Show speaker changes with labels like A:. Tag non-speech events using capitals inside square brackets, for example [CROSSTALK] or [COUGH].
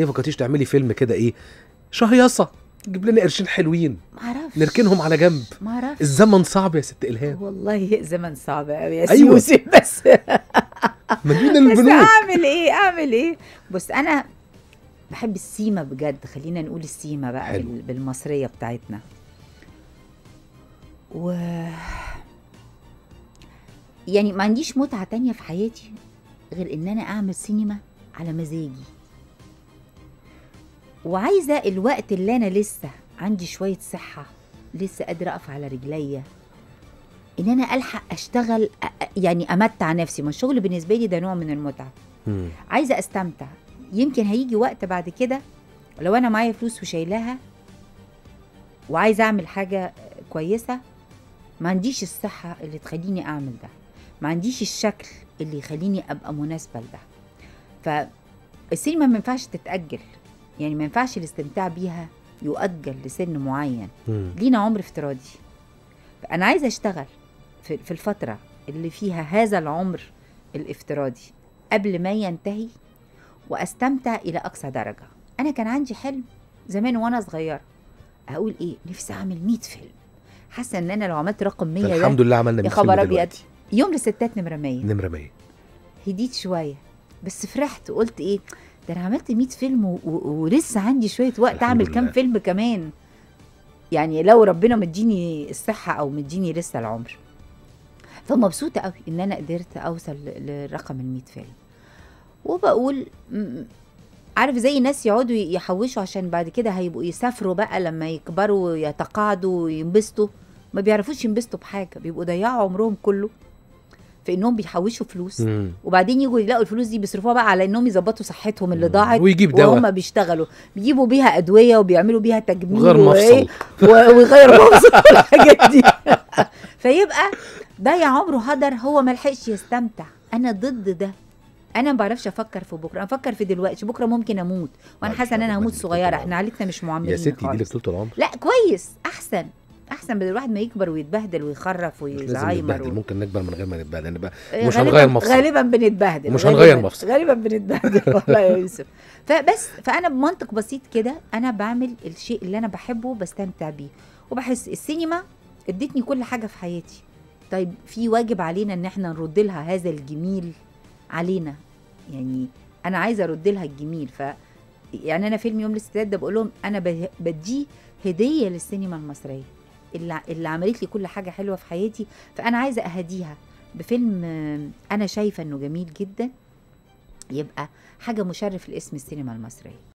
A: ليه فكرتيش تعملي فيلم كده إيه؟ شهيصة. تجيب لنا قرشين حلوين.
B: معرفش
A: نركنهم على جنب.
B: معرفش
A: الزمن صعب يا ست إلهام.
B: والله زمن صعب قوي يا
A: أيوة.
B: سيوسي. [LAUGHS] بس
A: مدينة
B: بس
A: البنوك.
B: أعمل إيه؟ أعمل إيه؟ بص أنا بحب السيما بجد. خلينا نقول السيما بقى
A: حلو.
B: بال- بالمصرية بتاعتنا. و يعني ما عنديش متعة تانية في حياتي غير إن أنا أعمل سينما على مزاجي. وعايزة الوقت اللي أنا لسه عندي شوية صحة لسه قادرة أقف على رجليا. إن أنا ألحق أشتغل يعني أمتع نفسي. ما الشغل بالنسبة لي ده نوع من المتعة.
A: مم.
B: عايزة أستمتع. يمكن هيجي وقت بعد كده لو أنا معايا فلوس وشايلاها وعايزة أعمل حاجة كويسة ما عنديش الصحة اللي تخليني أعمل ده. ما عنديش الشكل اللي يخليني أبقى مناسبة لده. فالسينما ما ينفعش تتأجل. يعني ما ينفعش الاستمتاع بيها يؤجل لسن معين.
A: مم.
B: لينا عمر افتراضي. أنا عايزة أشتغل في في الفترة اللي فيها هذا العمر الافتراضي قبل ما ينتهي وأستمتع إلى أقصى درجة. أنا كان عندي حلم زمان وأنا صغيرة. أقول إيه؟ نفسي أعمل 100 فيلم. حاسة إن أنا لو عملت رقم 100 ده
A: الحمد لله عملنا
B: يا
A: 100 فيلم
B: خبر
A: أبيض.
B: يوم للستات نمرة 100
A: نمرة 100
B: هديت شوية بس فرحت وقلت إيه؟ ده أنا عملت 100 فيلم و... و... ولسه عندي شوية وقت اعمل كام. فيلم كمان. يعني لو ربنا مديني الصحة أو مديني لسه العمر. فمبسوطة قوي إن أنا قدرت أوصل لرقم ال 100 فيلم. وبقول عارف زي الناس يقعدوا يحوشوا عشان بعد كده هيبقوا يسافروا بقى لما يكبروا يتقاعدوا وينبسطوا. ما بيعرفوش ينبسطوا بحاجة بيبقوا ضيعوا عمرهم كله. في انهم بيحوشوا فلوس.
A: مم.
B: وبعدين يجوا يلاقوا الفلوس دي بيصرفوها بقى على إنهم يظبطوا صحتهم اللي. ضاعت
A: ويجيب دواء.
B: وهم بيشتغلوا. بيجيبوا بيها أدوية وبيعملوا بيها تجميل
A: وغير مفصل
B: ويغير مفصل والحاجات [LAUGHS] دي. فيبقى ضيع عمره هدر هو ما لحقش يستمتع. أنا ضد ده. أنا ما بعرفش أفكر في بكرة. أنا أفكر في دلوقتي. بكرة ممكن أموت.
A: وأنا
B: حاسة إن
A: يا أنا
B: هموت
A: صغيرة.
B: إحنا عيلتنا مش معمرين
A: يا ستي دي. لك طول العمر
B: لا كويس. أحسن. أحسن بدل الواحد ما يكبر ويتبهدل ويخرف
A: مش لازم
B: ويزعيمر
A: نتبهدل
B: و...
A: ممكن نكبر من غير ما نتبهدل نبقى
B: آه،
A: مش هنغير مفصل.
B: غالبا بنتبهدل غالباً-
A: هنغير مفصل.
B: غالبا بنتبهدل [LAUGHS] والله يا يوسف. فبس فأنا بمنطق بسيط كده أنا بعمل الشيء اللي أنا بحبه بستمتع بيه. وبحس السينما ادتني كل حاجة في حياتي. طيب في واجب علينا إن إحنا نرد لها هذا الجميل علينا. يعني أنا عايزة أرد لها الجميل ف يعني أنا فيلم يوم الاستعداد ده بقول لهم أنا بديه هدية للسينما المصرية. اللي اللي عملت لي كل حاجة حلوة في حياتي فأنا عايزة أهديها. بفيلم آه، أنا شايفة إنه جميل جدا يبقى حاجة مشرف لاسم السينما المصرية.